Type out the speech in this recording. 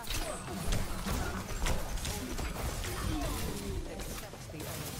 Accept the unexpected.